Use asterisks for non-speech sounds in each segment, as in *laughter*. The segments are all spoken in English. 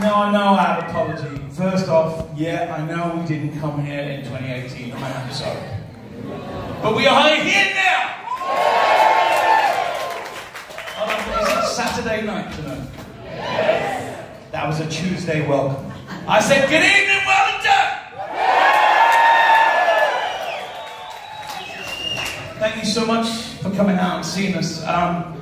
No, I know I have apology. First off, yeah, I know we didn't come here in 2018. I am sorry. But we are here now! Oh, is it Saturday night tonight? Yes. That was a Tuesday welcome. I said, good evening, Wellington! Thank you so much for coming out and seeing us. Um,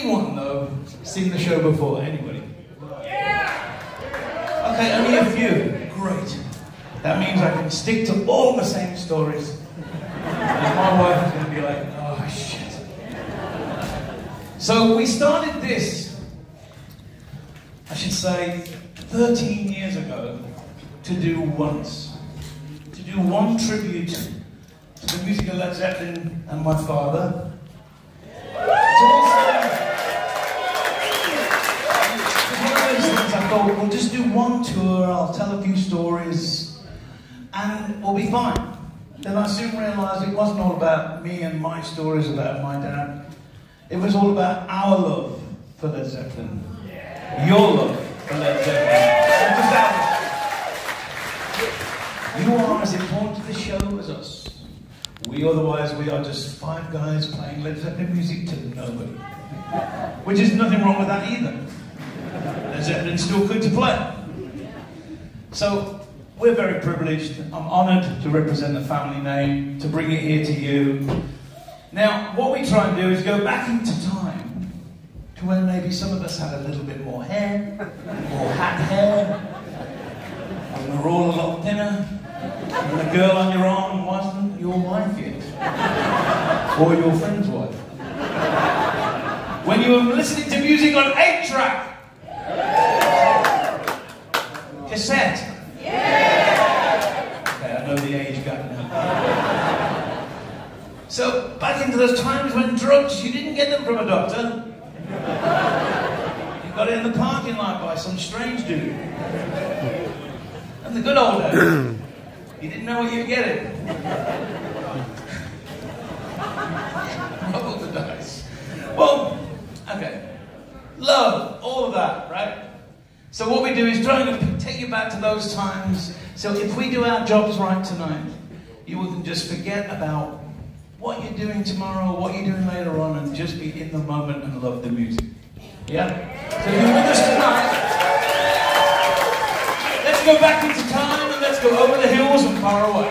anyone, though, seen the show before? Anybody? Okay, only a few. Great. That means I can stick to all the same stories. And my wife is going to be like, oh shit. So we started this, I should say, 13 years ago to do once. To do one tribute to the music of Led Zeppelin and my father. Thought we'll just do one tour, I'll tell a few stories, and we'll be fine. Then I soon realised it wasn't all about me and my stories about my dad. It was all about our love for Led Zeppelin. Your love for Led Zeppelin. You are as important to the show as us. We otherwise we are just five guys playing Led Zeppelin music to nobody. Which is nothing wrong with that either. Led Zeppelin's still good to play. So we're very privileged. I'm honoured to represent the family name, to bring it here to you. Now, what we try and do is go back into time to when maybe some of us had a little bit more hair, or had hair, and we were all a lot thinner, and the girl on your arm wasn't your wife yet, or your friend's wife. When you were listening to music on 8 track, cassette. Yeah. Okay, I know the age gap now. So back into those times when drugs, you didn't get them from a doctor. You got it in the parking lot by some strange dude. And the good old days, you didn't know what you'd get it. *laughs* Roll the dice. Well, okay. Love, all of that, right? So what we do is try and take you back to those times. So if we do our jobs right tonight, you will just forget about what you're doing tomorrow, what you're doing later on, and just be in the moment and love the music. Yeah? So you're with us tonight. Let's go back into time and let's go over the hills and far away.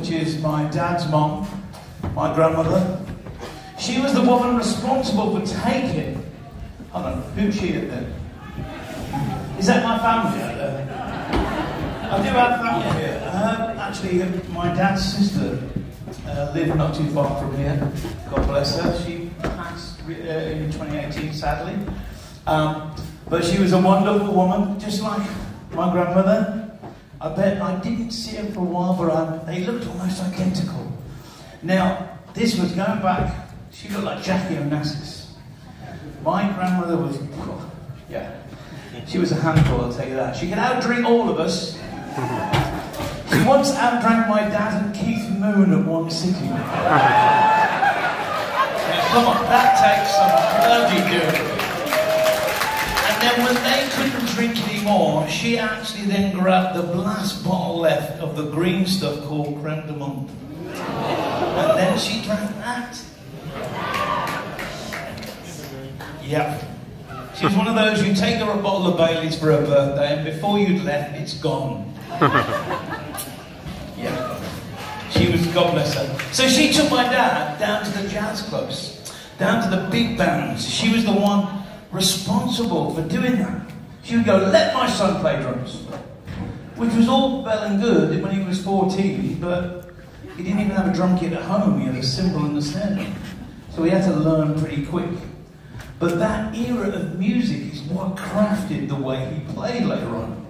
Which is my dad's mom, my grandmother. She was the woman responsible for taking. Hold on, who's she at there? Is that my family out there? I do have family here. Uh, actually, my dad's sister uh, lived not too far from here. God bless her. She passed uh, in 2018, sadly. Um, but she was a wonderful woman, just like my grandmother. I bet I didn't see her for a while, but I, they looked almost identical. Now, this was going back, she looked like Jackie Onassis. My grandmother was, *laughs* yeah, she was a handful, I'll tell you that. She could outdrink all of us. She once outdrank my dad and Keith Moon at one sitting. *laughs* come on, that takes some bloody doing. And then when they couldn't drink anymore, she actually then grabbed the last bottle left of the green stuff called creme de menthe. And then she drank that. Yep. She's one of those, you take her a bottle of Bailey's for her birthday, and before you'd left, it's gone. *laughs* yeah. She was, God bless her. So she took my dad down to the jazz clubs, down to the big bands. She was the one responsible for doing that. She would go, let my son play drums. Which was all well and good when he was 14, but he didn't even have a drum kit at home. He had a cymbal and a snare. So he had to learn pretty quick. But that era of music is what crafted the way he played later on.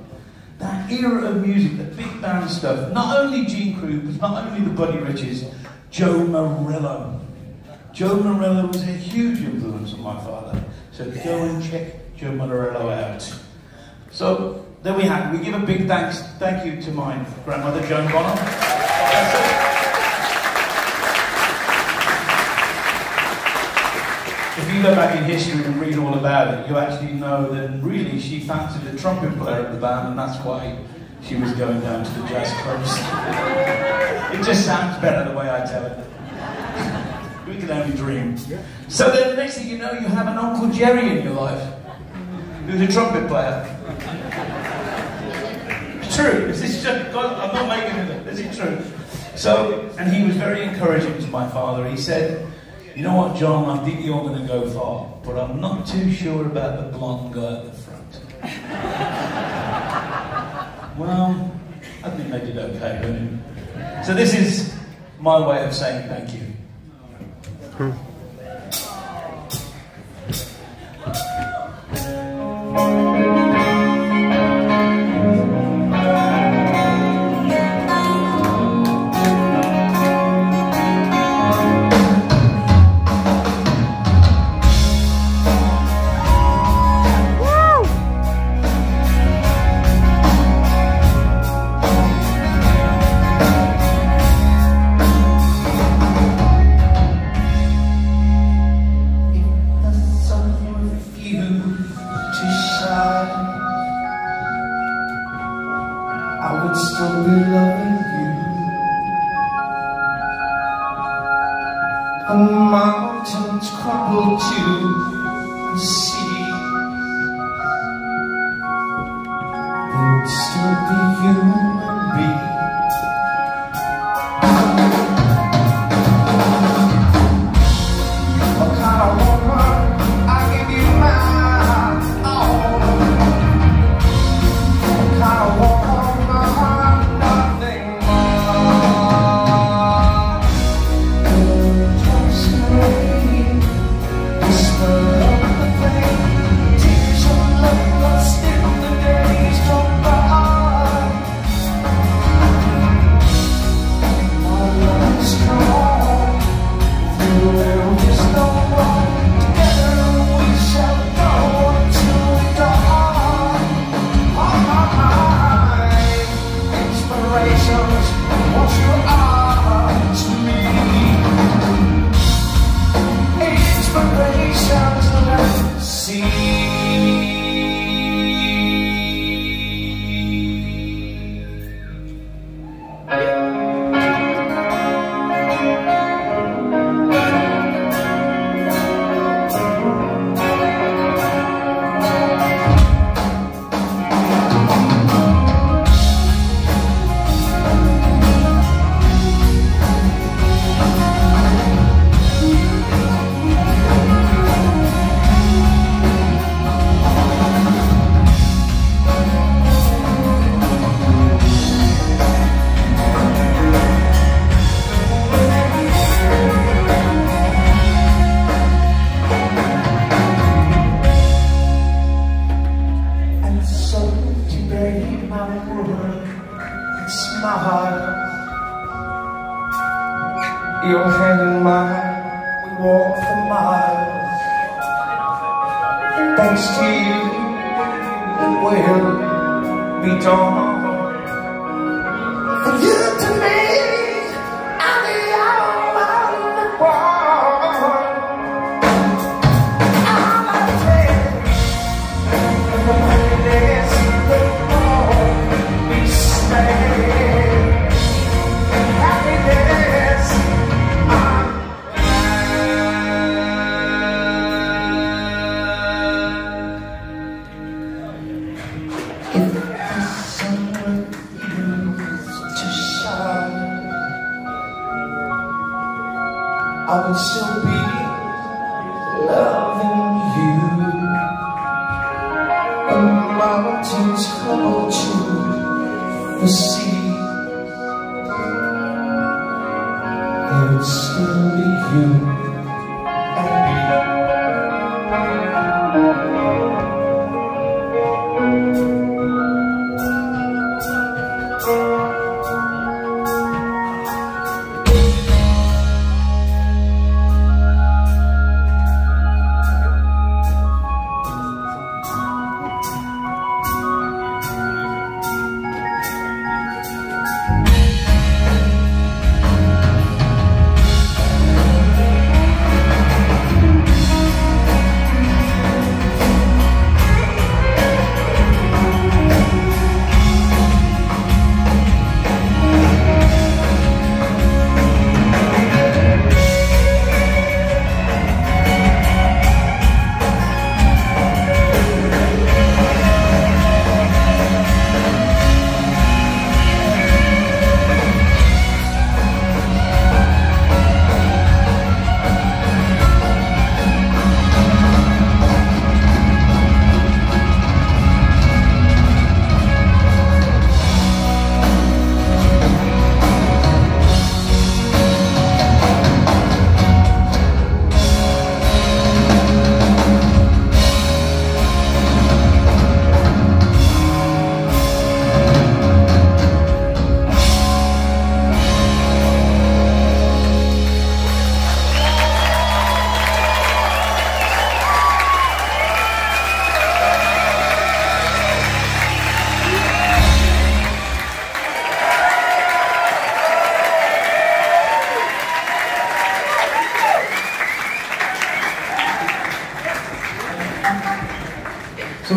That era of music, the big band stuff, not only Gene Krupa, not only the Buddy Riches, Joe Morello. Joe Morello was a huge influence on my father. So go and check Joe Morello out. So there we have. We give a big thanks, thank you to my grandmother, Joan Bonham. if you go back in history and read all about it, you actually know that really she fancied the trumpet player of the band, and that's why she was going down to the jazz clubs. *laughs* it just sounds better the way I tell it. *laughs* we can only dream. So then the next thing you know, you have an Uncle Jerry in your life, who's a trumpet player. It's true. Is this just, I'm not making it up. Is it true? So, and he was very encouraging to my father. He said, you know what, John, I think you're going to go far, but I'm not too sure about the blonde guy at the front. well, I think they did okay, but So this is my way of saying thank you. Hmm. Thank you.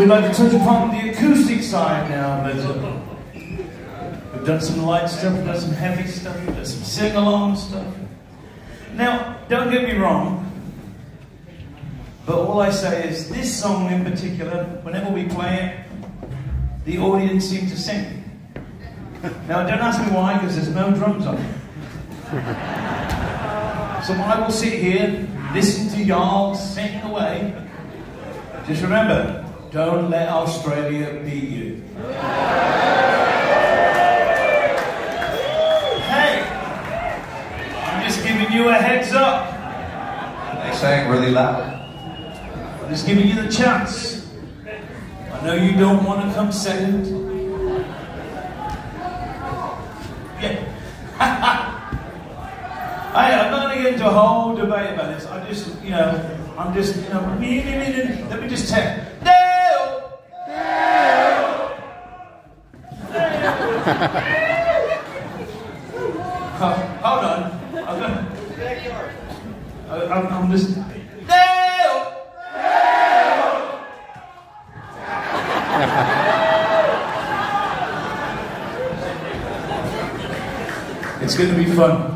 We'd like to touch upon the acoustic side now, but uh, we've done some light stuff, we've done some heavy stuff, we've done some sing-along stuff. Now, don't get me wrong, but all I say is this song in particular, whenever we play it, the audience seem to sing. *laughs* Now, don't ask me why, because there's no drums on it. *laughs* So I will sit here, listen to y'all sing away. Just remember, don't let Australia beat you. Hey, I'm just giving you a heads up. They sang really loud. I'm just giving you the chance. I know you don't want to come second. Yeah. *laughs* Hey, I'm not going to get into a whole debate about this. I just, you know, I'm just, you know, let me just tell. Ho- Hold on. I'm gonna. I'm, I'm just. *laughs* It's going to be fun.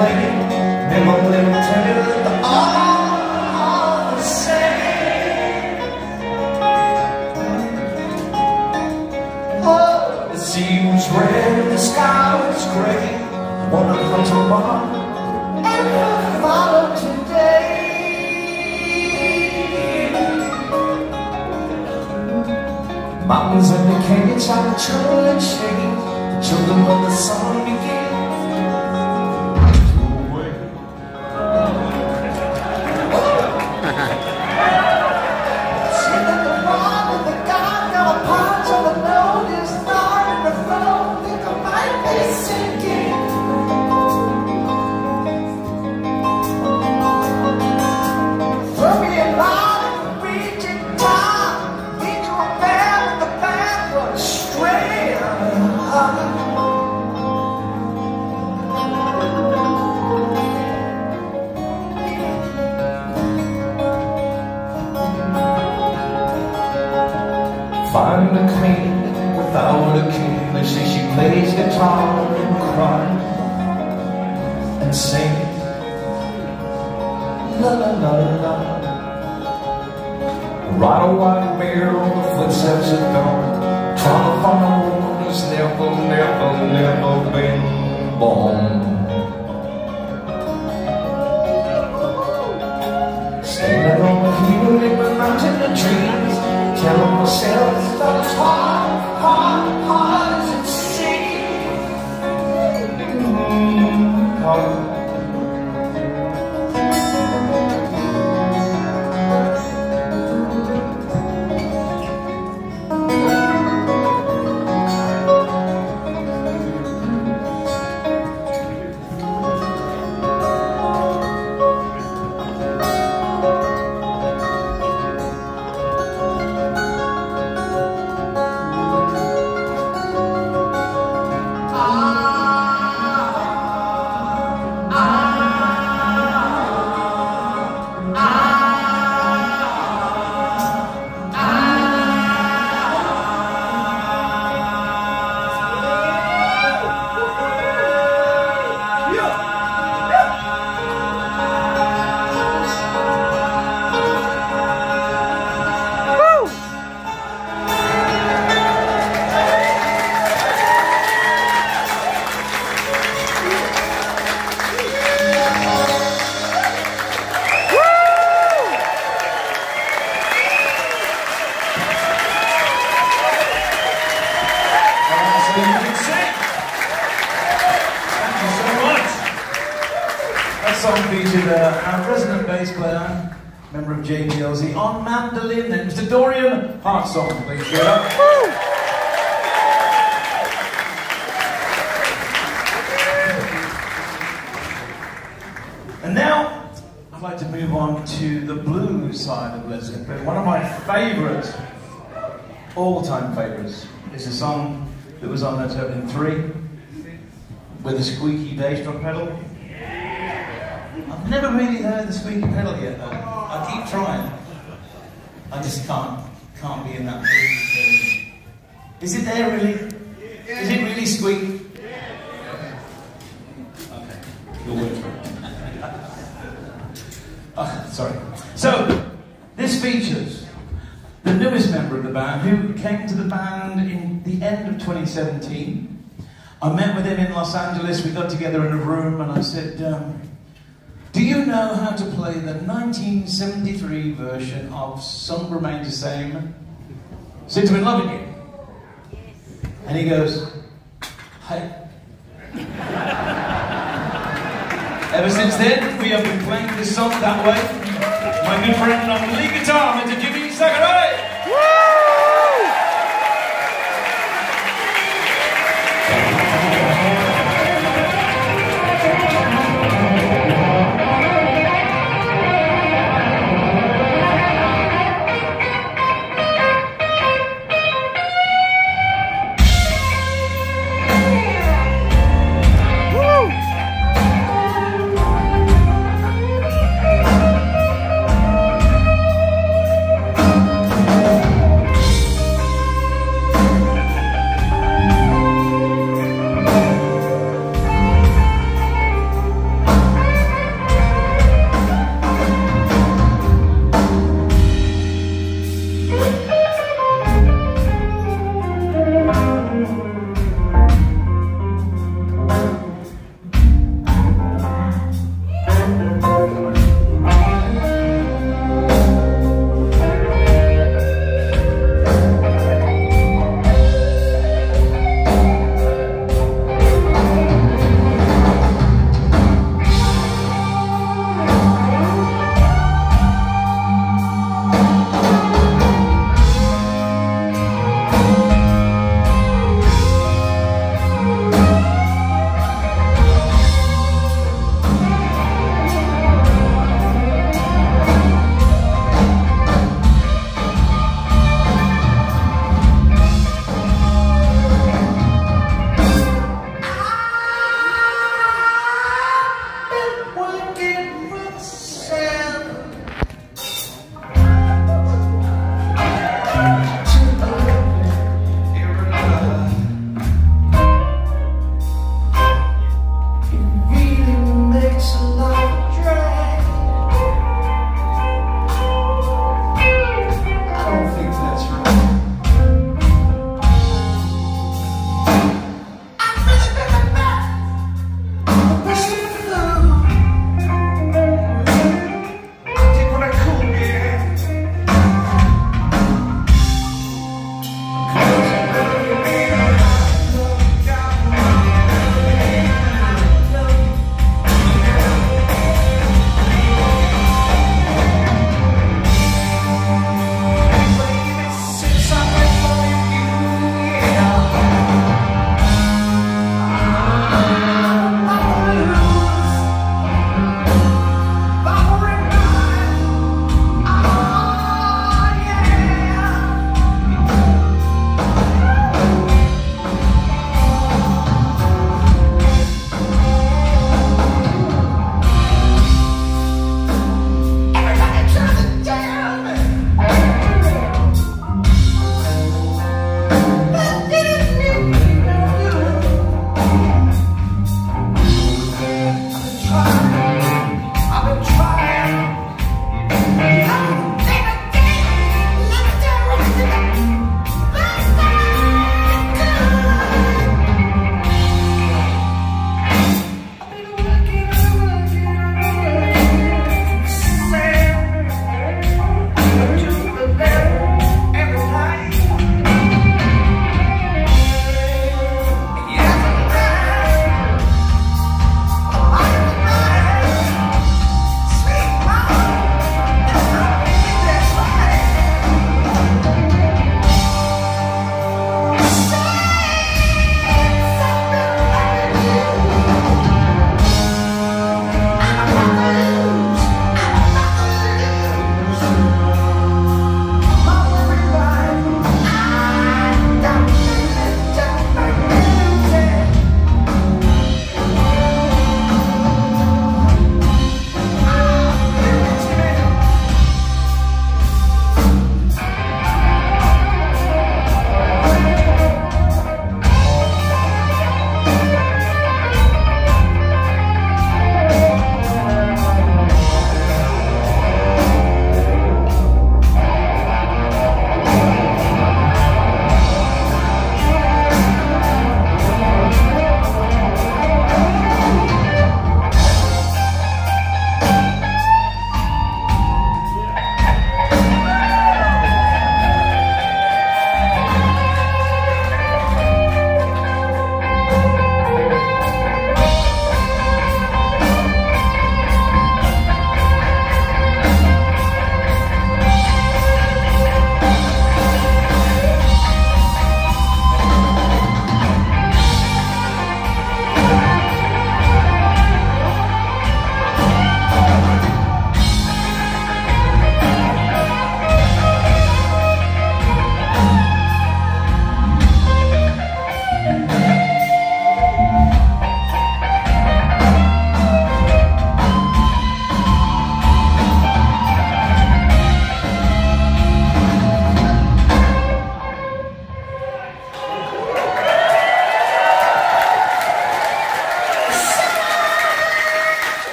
complaining Name the all the same. Oh, the sea was red and the sky was gray. Wanna hunt tomorrow and I follow today. Mountains and the canyons are children shaking The children of the sun begin. themselves a never, never, never been born. Awesome. 1973 version of Some Remain the Same? Since we're loving you. And he goes, Hey. Ever since then, we have been playing this song that way. My good friend on the lead guitar, Mr. Jimmy Sakurai.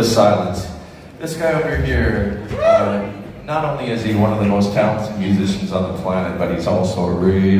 This silence. This guy over here, uh, not only is he one of the most talented musicians on the planet, but he's also a really,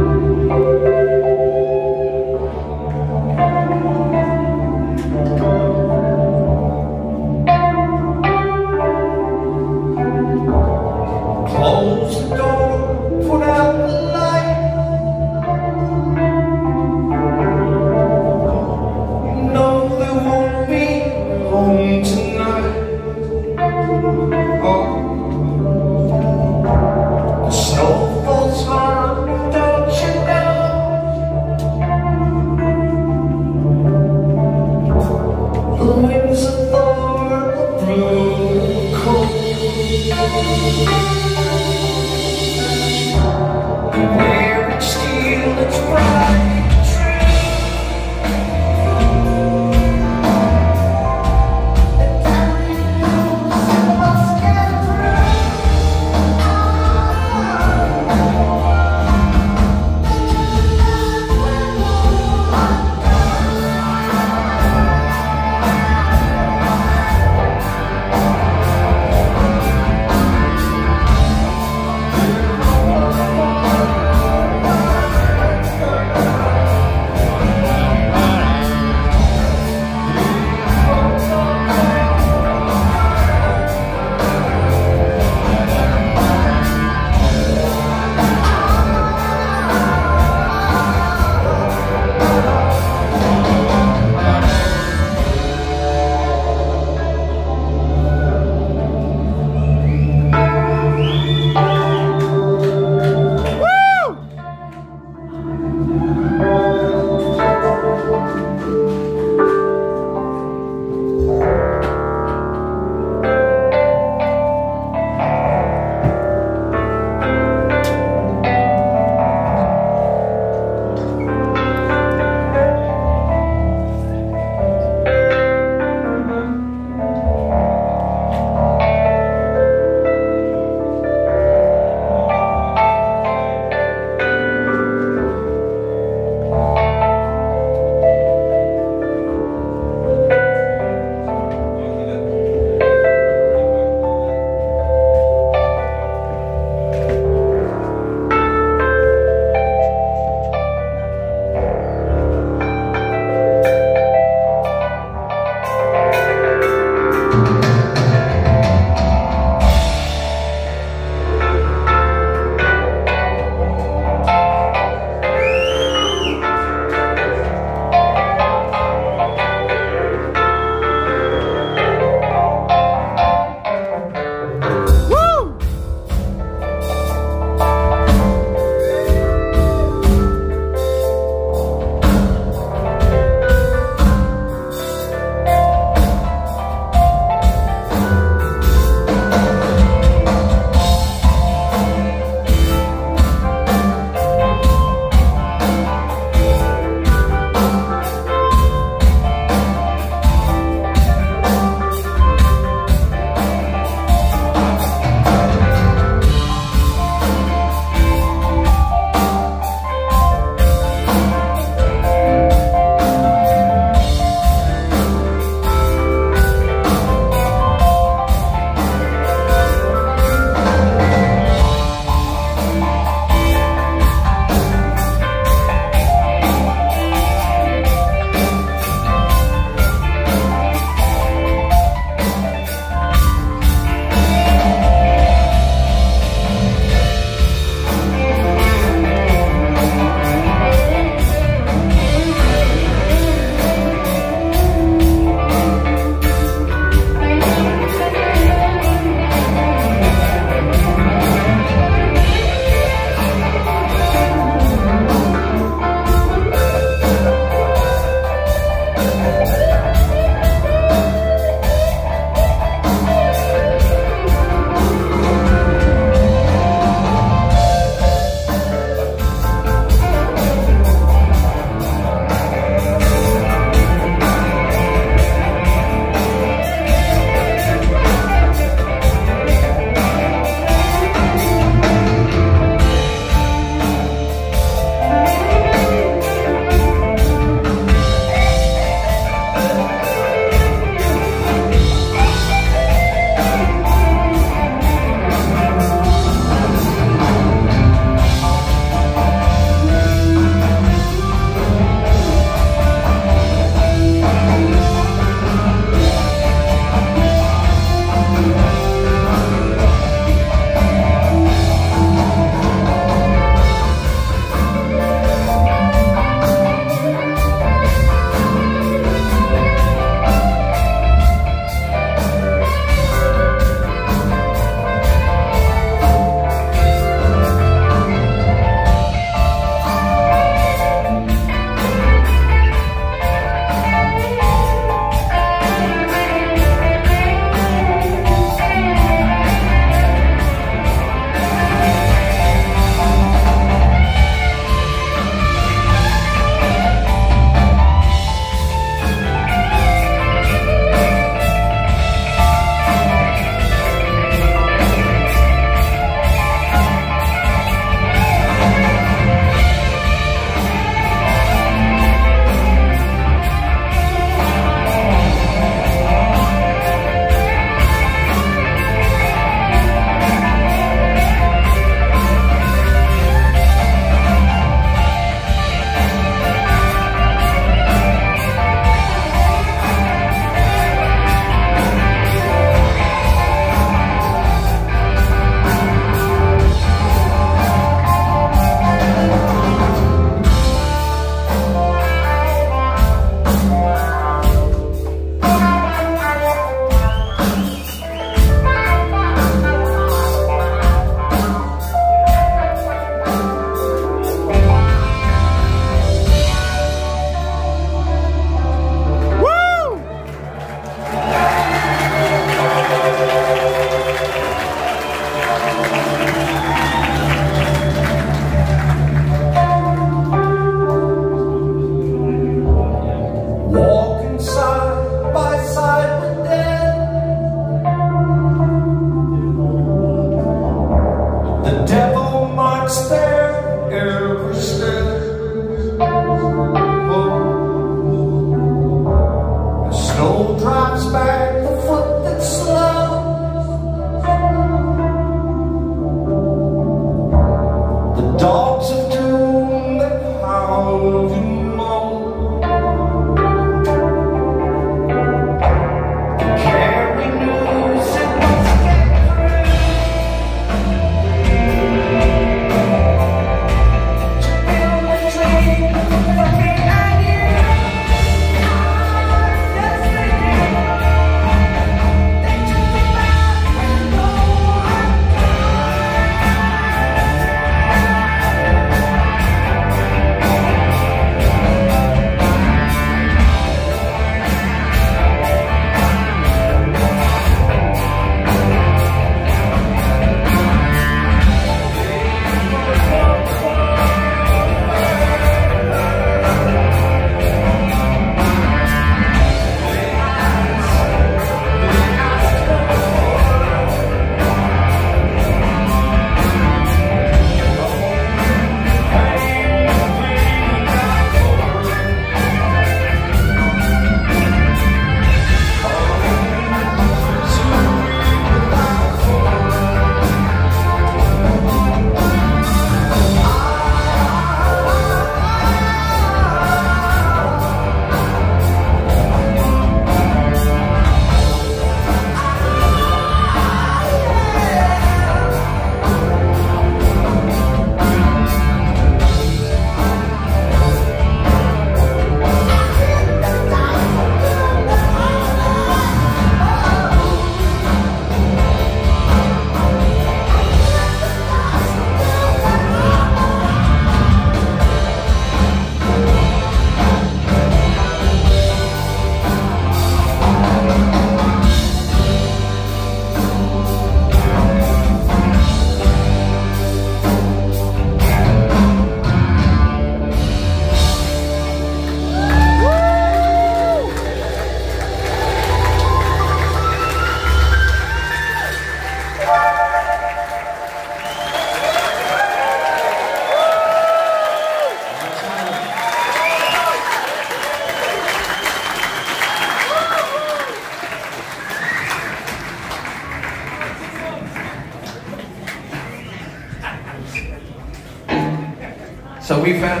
we found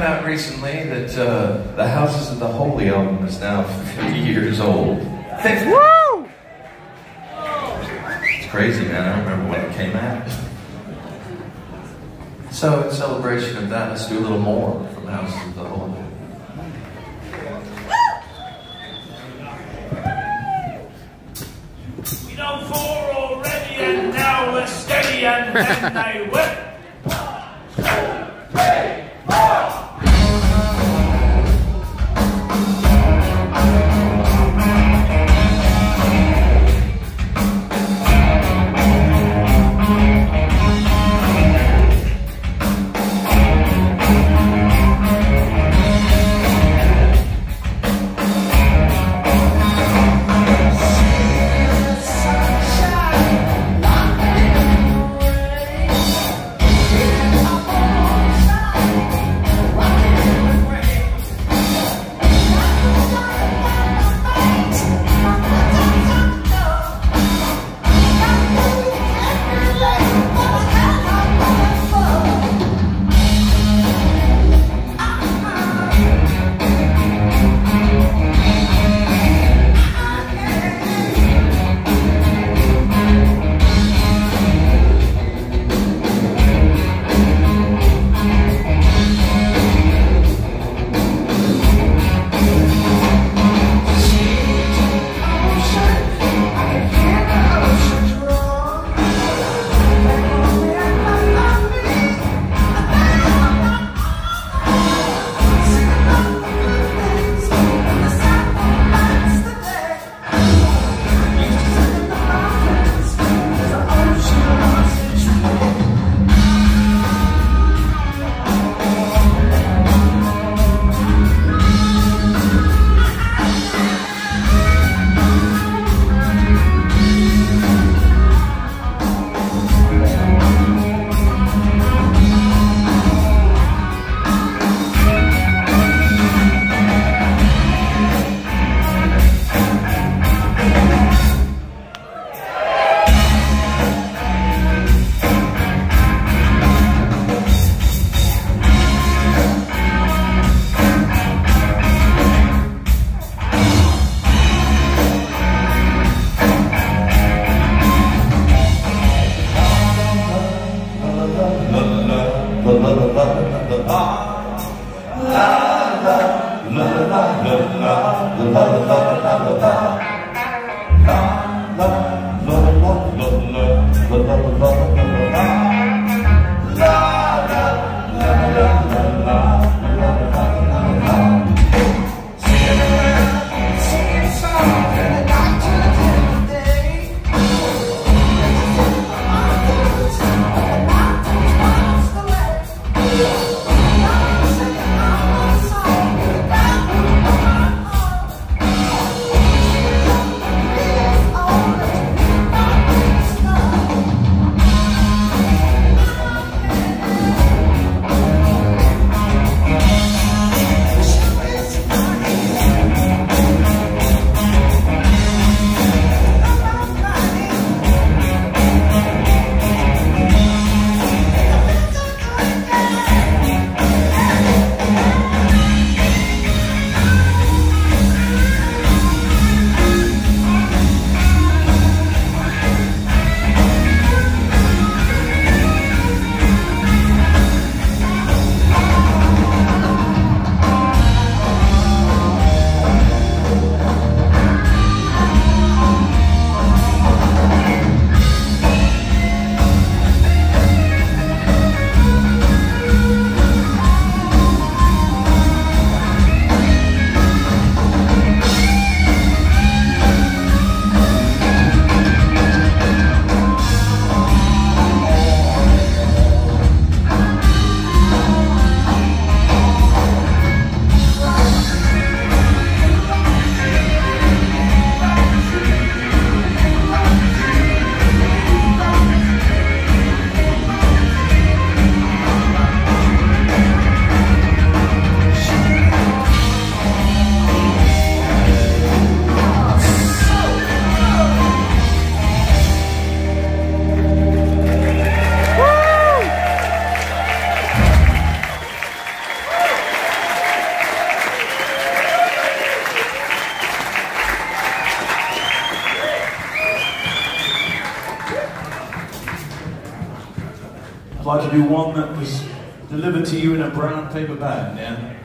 to one that was delivered to you in a brown paper bag, yeah?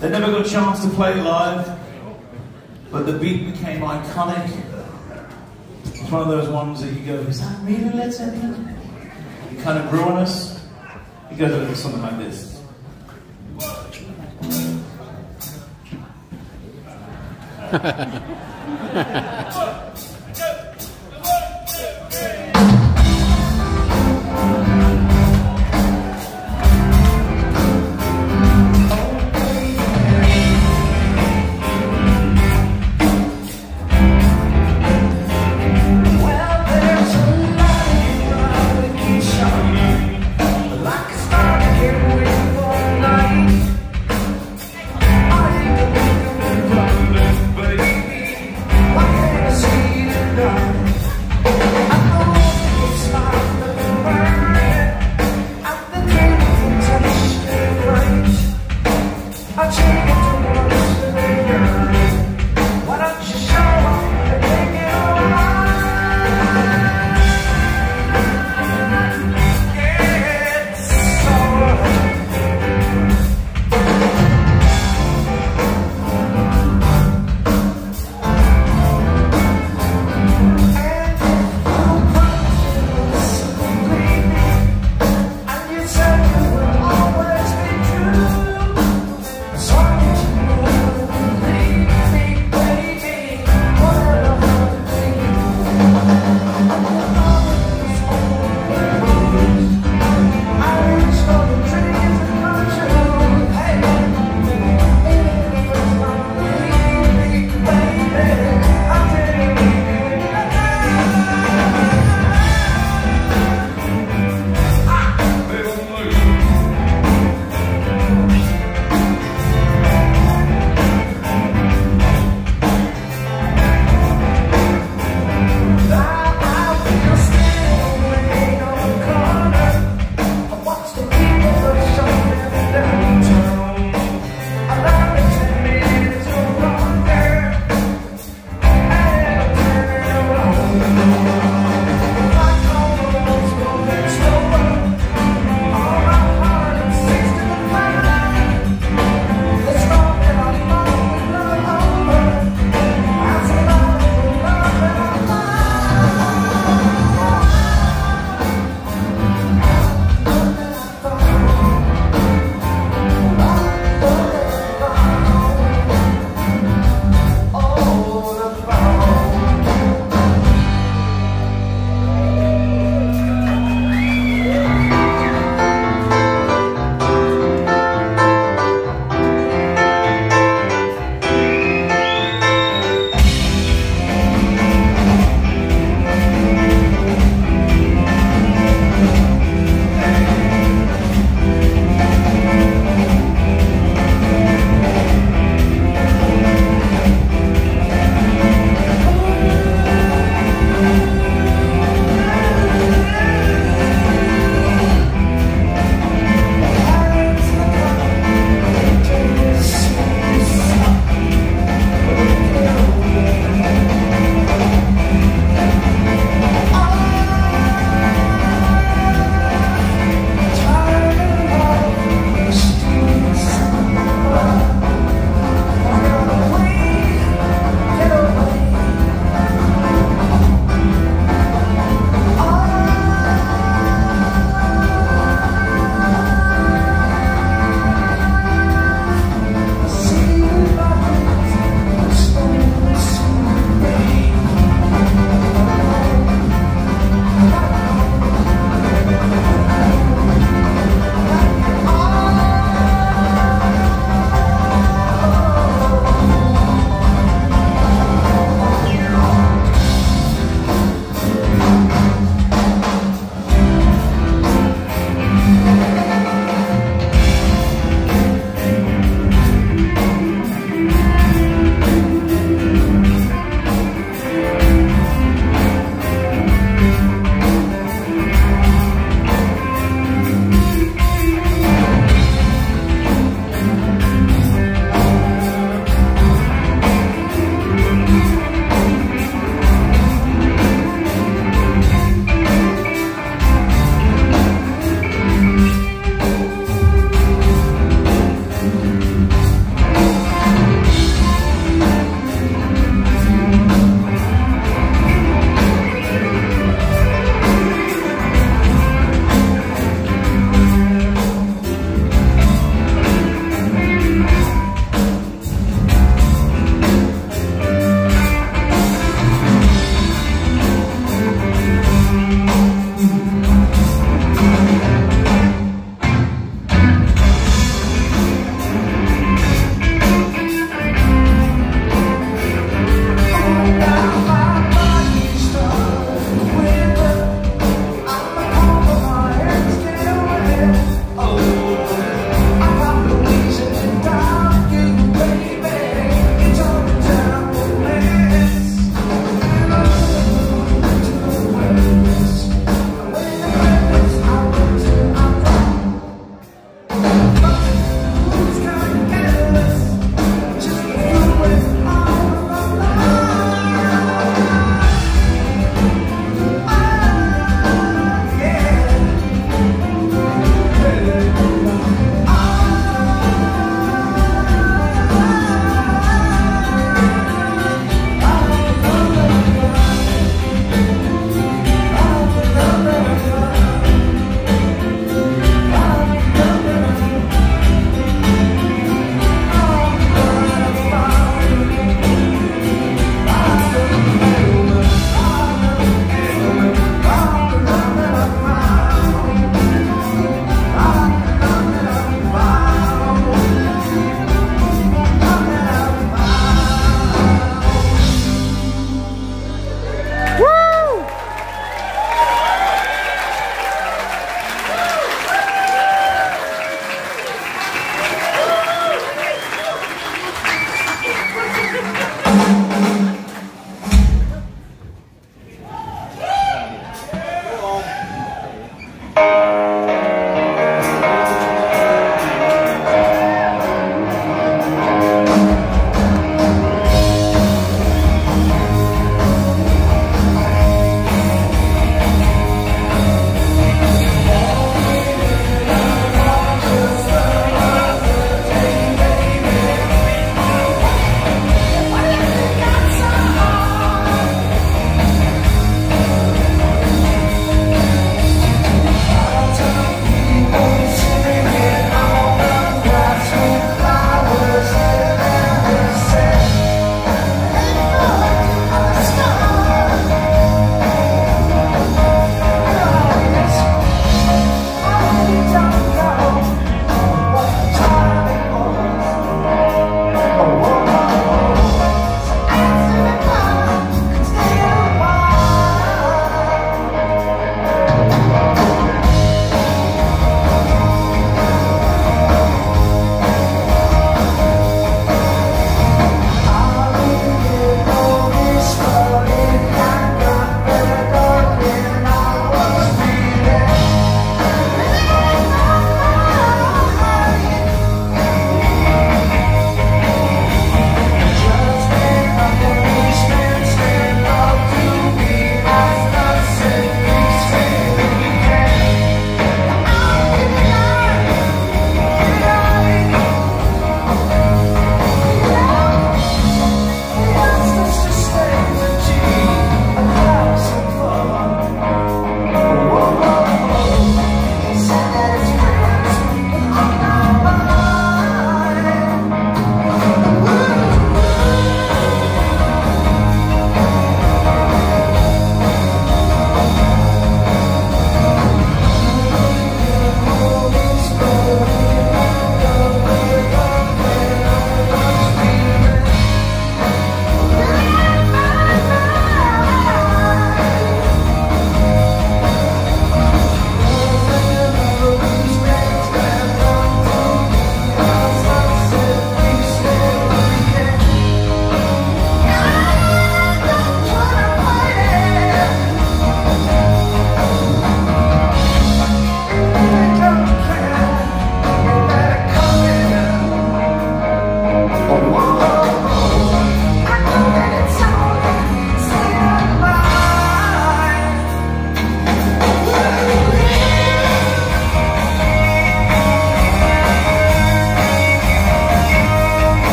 They never got a chance to play live, but the beat became iconic. It's one of those ones that you go, is that really Led Zeppelin? It kind of grew on us. It goes a little something like this. *laughs*